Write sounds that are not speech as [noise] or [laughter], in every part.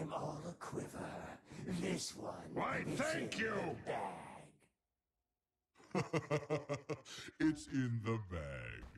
I'm all a quiver. This one. Why, thank you. bag. [laughs] it's in the bag.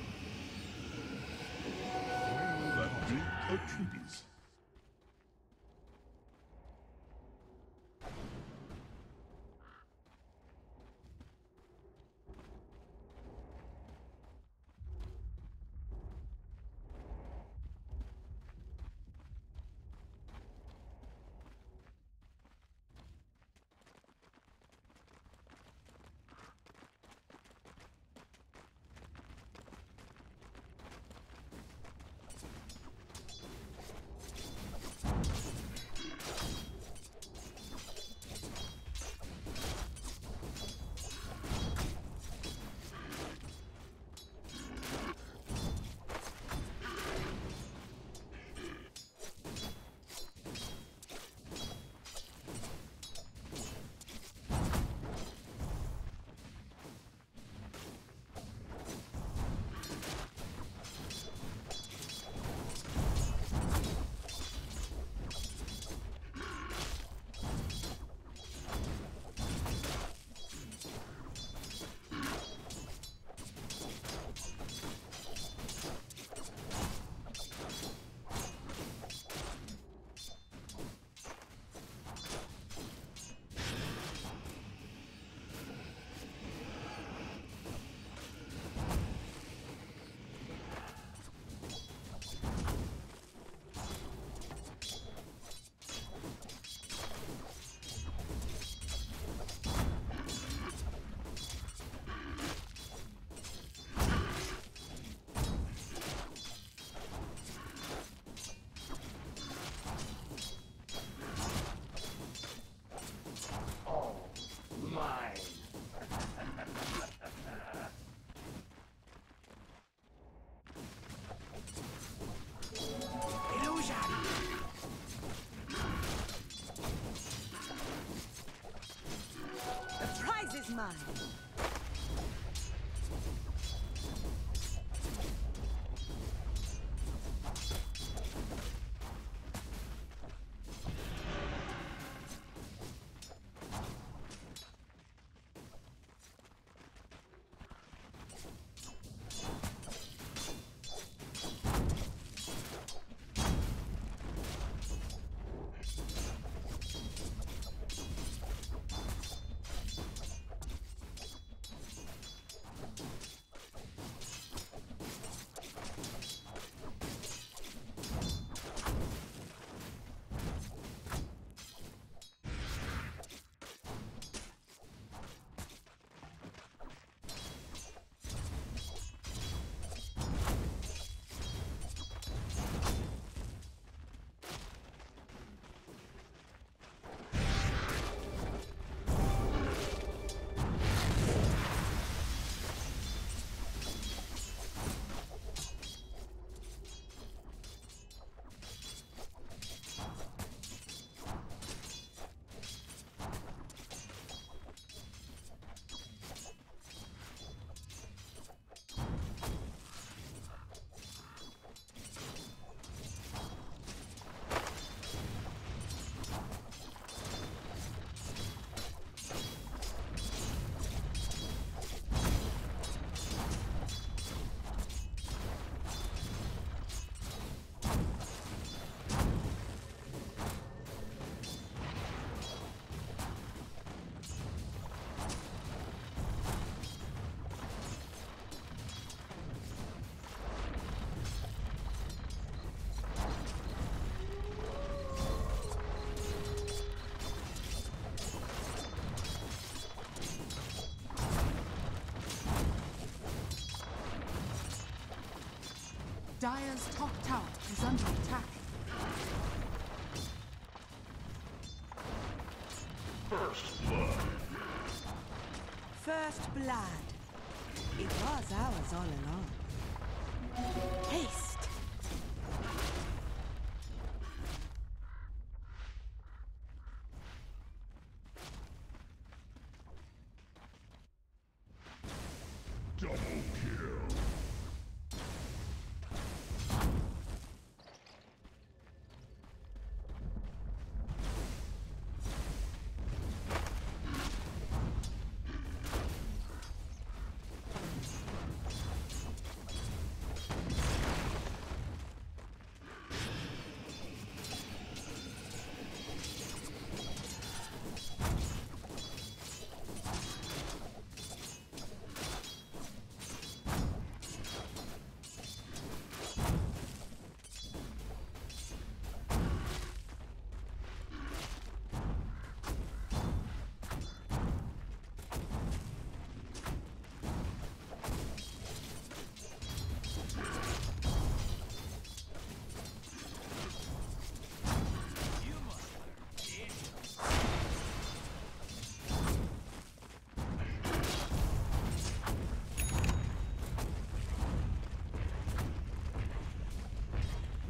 That be Dire's top tower is under attack. First blood. First blood. It was ours all along.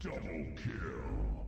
Double kill.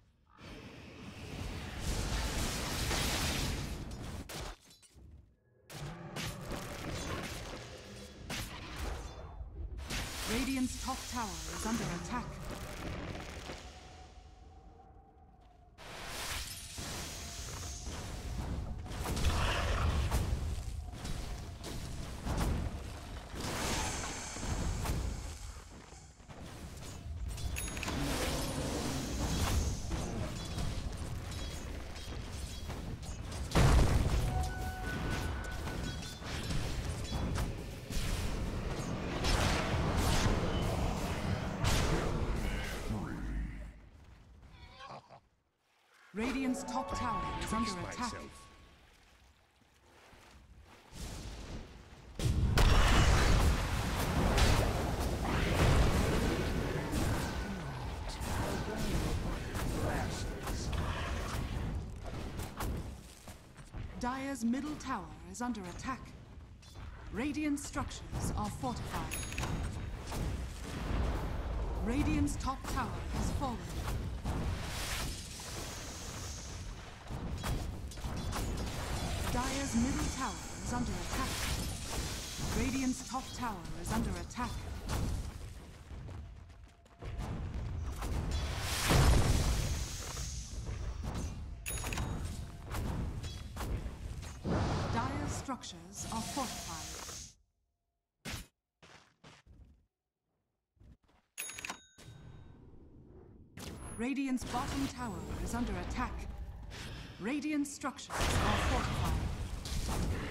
Tower is under Radiant's top tower is under attack. Dire's middle tower is under attack. Radiant structures are fortified. Radiant's top tower has fallen. Tower is under attack. Dire's structures are fortified. Radiant's bottom tower is under attack. Radiant structures are fortified.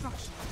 Dire's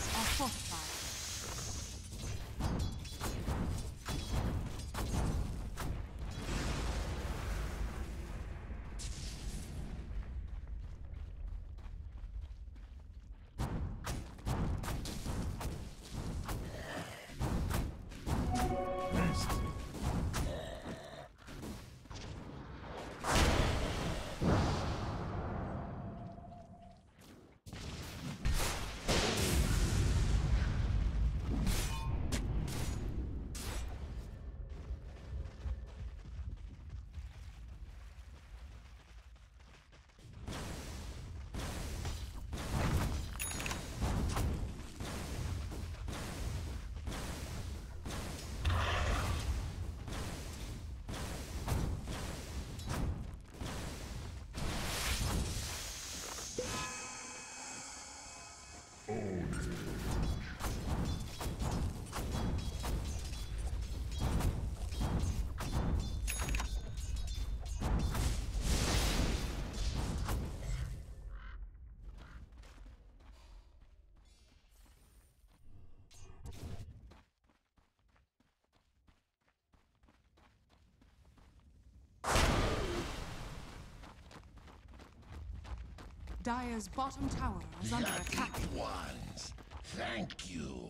Dire's bottom tower is under attack. ones. Thank you.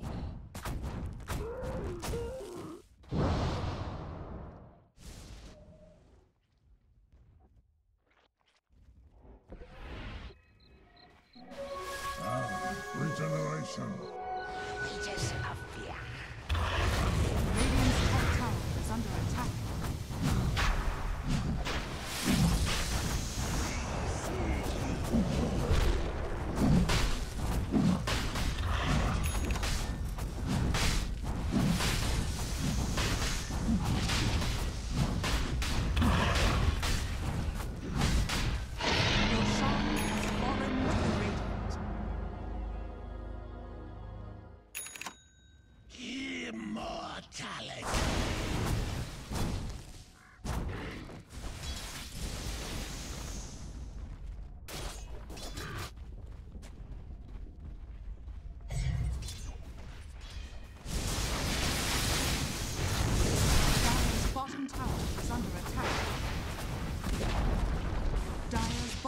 Ah, regeneration. Aegis of. Radiant's top tower is under attack.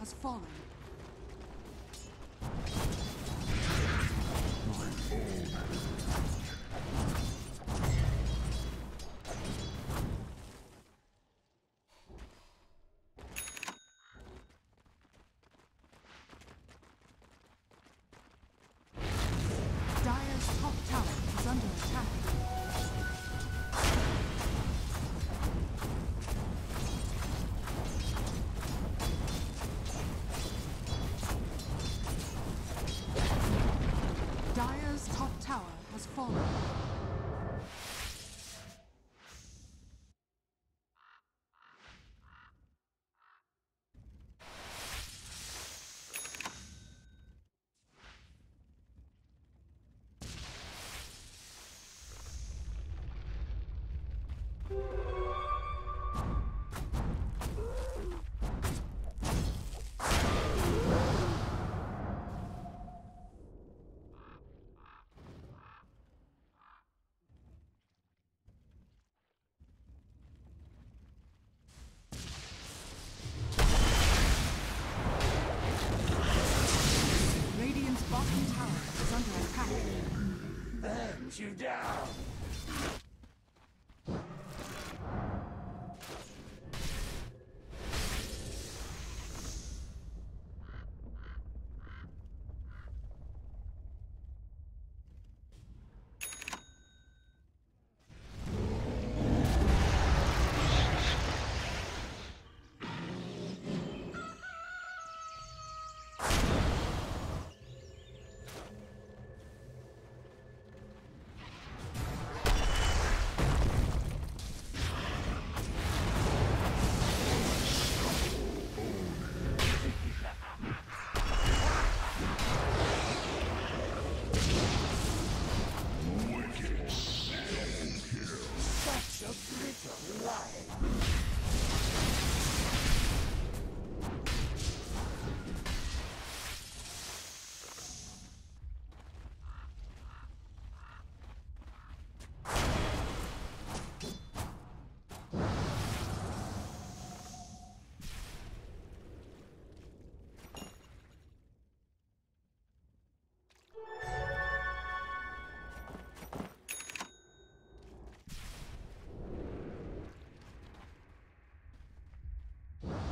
has fallen. you down!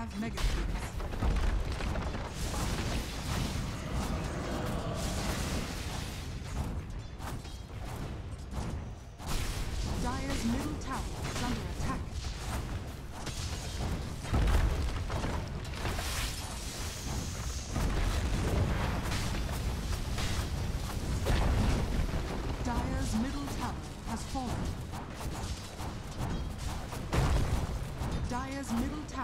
have mega.